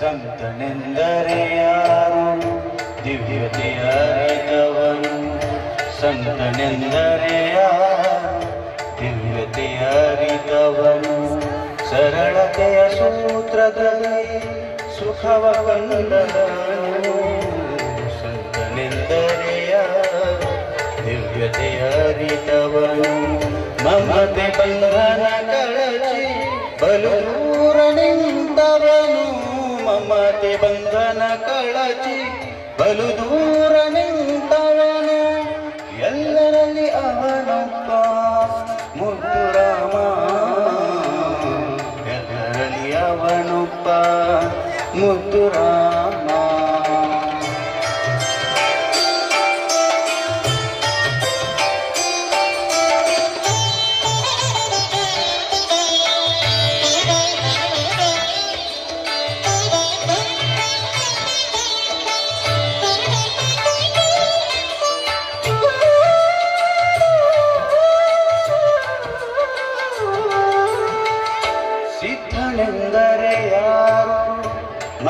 ಸಂತನೆಂದರೆ ಯಾರು? ದಿವ್ಯತೆಯ ಅರಿತವರು ಸಂತನೆಂದರೆ ಯಾರು? ದಿವ್ಯತೆಯ ಅರಿತವರು ಸರಳತೆಯ ಸೂತ್ರದಲ್ಲಿ ಸುಖವ ಕಂದನು ಸಂತನೆಂದರೆ ಯಾರು? ದಿವ್ಯತೆಯ ಅರಿತವರು ಮಮತೆ ಬಂಧನ ಕಳಚಿ ಬಲು ಮಮತೆ ಬಂಧನ ಕಳಚಿ ಬಲು ದೂರ ನಿಂತವನು. ಎಲ್ಲರಲ್ಲಿ ಅವನಪ್ಪ ಮುದ್ದು ರಾಮ ಎಲ್ಲರಲ್ಲಿ ಅವನೊಬ್ಬ ಮುದ್ದು ರಾಮ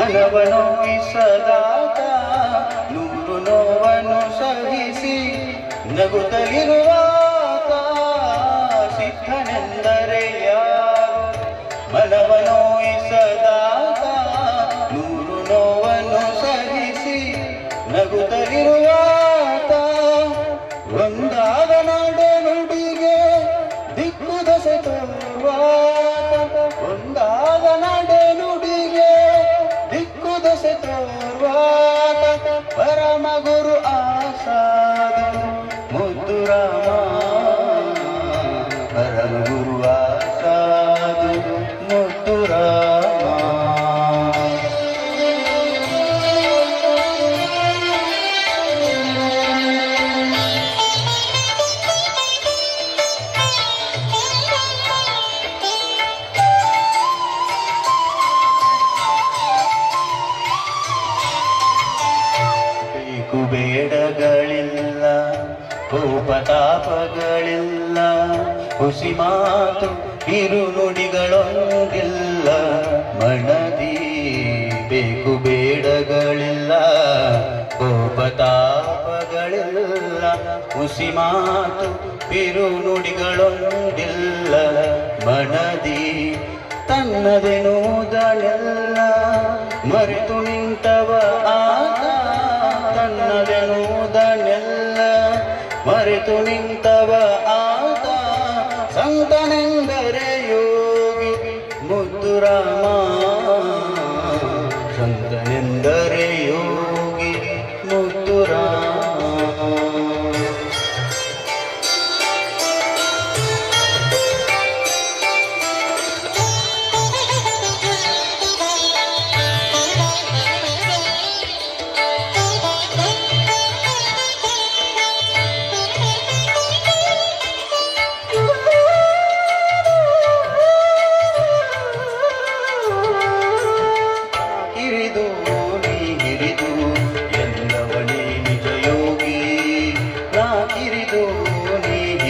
ಮನವನೋಯಿಸದಾತ ನೂರು ನೋವನ್ನು ಸಹಿಸಿ ನಗುತ್ತಲಿರುವ ಸಿದ್ಧನೆಂದರೆ ಯಾರು? ಮನವನೋಯಿಸದಾತ ನೂರು ನೋವನ್ನು ಸಹಿಸಿ ನಗುತ್ತಲಿರುವಾತ ಕೋಪತಾಪಗಳಿಲ್ಲ ಹುಸಿ ಮಾತು ನುಡಿಗಳೊಂದಿಲ್ಲ ಮನದಿ ಬೇಕು ಬೇಡಗಳಿಲ್ಲ, ಕೋಪತಾಪಗಳಿಲ್ಲ, ಹುಸಿ ಮಾತು ನುಡಿಗಳೊಂದಿಲ್ಲ ಮನದಿ ತನ್ನದೆನುವುದಳೆಲ್ಲ ಮರೆತು ನಿಂತವ ಆತ ತನ್ನದೆನುವುದನೆಲ್ಲ ಮರೆತು ನಿಂತವ ಆತ ಸಂತನೆಂದರೆ ಯೋಗಿ ಮುದ್ದು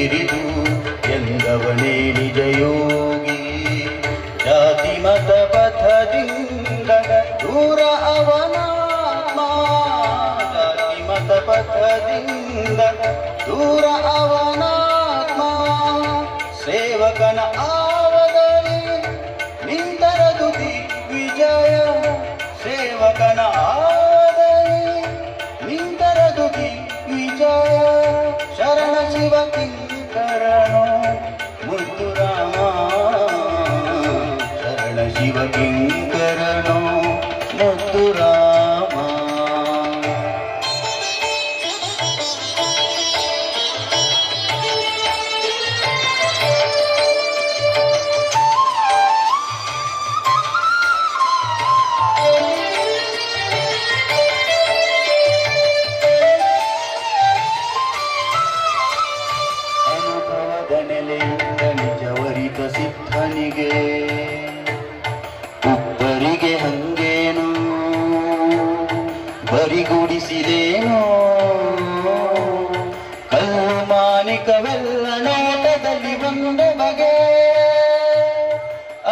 ನೀ ಹಿರಿದು ಎಂದವನೇ ನಿಜ ಯೋಗಿ ಜಾತಿ, ಮತ, ಪಥದಿಂದ ದೂರ ಅವನಾತ್ಮ. ಜಾತಿ, ಮತ, ಪಥದಿಂದ ದೂರ ಅವನಾತ್ಮ. ಸೇವಕನ ಆವದಲ್ಲಿ ನಿಂತರದು ದಿಗ್ವಿಜಯ. ಸೇವಕನ Bhagavad ಜಗದಲ್ಲಿ ಒಂದು ಬಗೆ.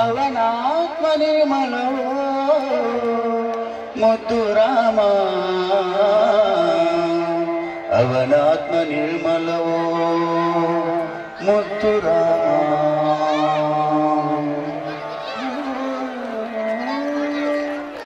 ಅವನಾತ್ಮ ನಿರ್ಮಲವು ಮತ್ತು ರಾಮ. ಅವನಾತ್ಮ ನಿರ್ಮಲವೋ. ಮುತ್ತು ರಾಮ.